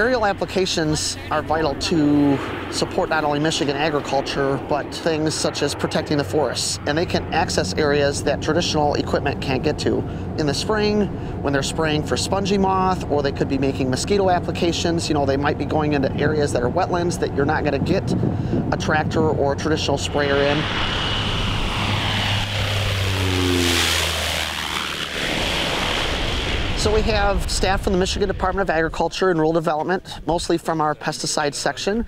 Aerial applications are vital to support not only Michigan agriculture, but things such as protecting the forests. And they can access areas that traditional equipment can't get to. In the spring, when they're spraying for spongy moth, or they could be making mosquito applications, you know, they might be going into areas that are wetlands that you're not gonna get a tractor or a traditional sprayer in. So we have staff from the Michigan Department of Agriculture and Rural Development, mostly from our pesticide section.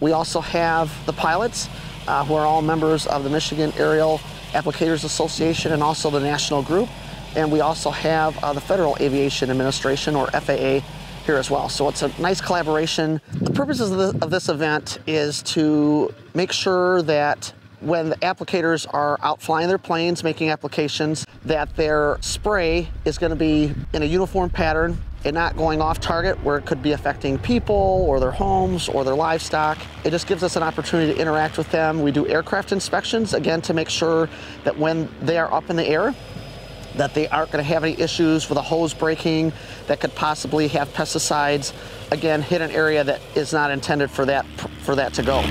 We also have the pilots, uh, who are all members of the Michigan Aerial Applicators Association and also the national group. And we also have uh, the Federal Aviation Administration, or FAA, here as well. So it's a nice collaboration. The purposes of, the, of this event is to make sure that when the applicators are out flying their planes, making applications, that their spray is going to be in a uniform pattern and not going off target where it could be affecting people or their homes or their livestock. It just gives us an opportunity to interact with them. We do aircraft inspections, again, to make sure that when they are up in the air, that they aren't going to have any issues with a hose breaking that could possibly have pesticides again hit an area that is not intended for that for that to go.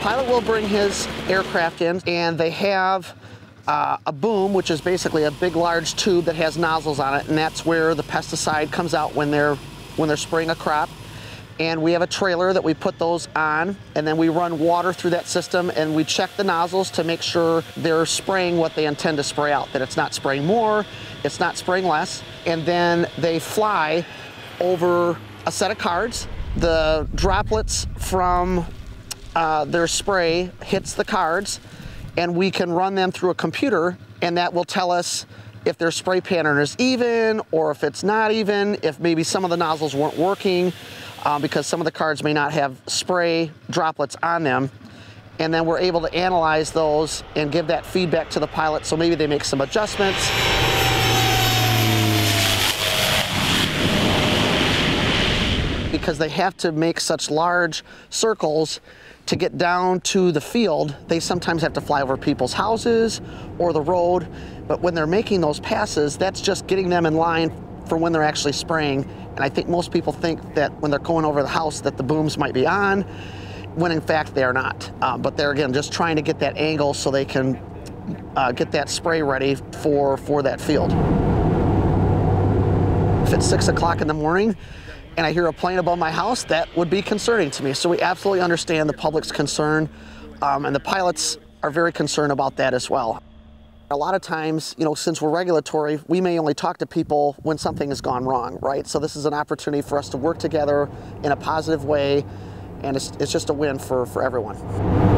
Pilot will bring his aircraft in and they have uh, a boom, which is basically a big large tube that has nozzles on it, and that's where the pesticide comes out when they're when they're spraying a crop. And we have a trailer that we put those on, and then we run water through that system, and we check the nozzles to make sure they're spraying what they intend to spray out, that it's not spraying more, it's not spraying less. And then they fly over a set of cards. The droplets from uh, their spray hits the cards and we can run them through a computer and that will tell us if their spray pattern is even or if it's not even, if maybe some of the nozzles weren't working uh, because some of the cards may not have spray droplets on them. And then we're able to analyze those and give that feedback to the pilot so maybe they make some adjustments. Because they have to make such large circles to get down to the field, they sometimes have to fly over people's houses or the road. But when they're making those passes, that's just getting them in line for when they're actually spraying. And I think most people think that when they're going over the house that the booms might be on, when in fact they are not. Uh, but they're again just trying to get that angle so they can uh, get that spray ready for, for that field. If it's six o'clock in the morning, and I hear a plane above my house, that would be concerning to me. So we absolutely understand the public's concern, um, and the pilots are very concerned about that as well. A lot of times, you know, since we're regulatory, we may only talk to people when something has gone wrong, right? So this is an opportunity for us to work together in a positive way, and it's, it's just a win for, for everyone.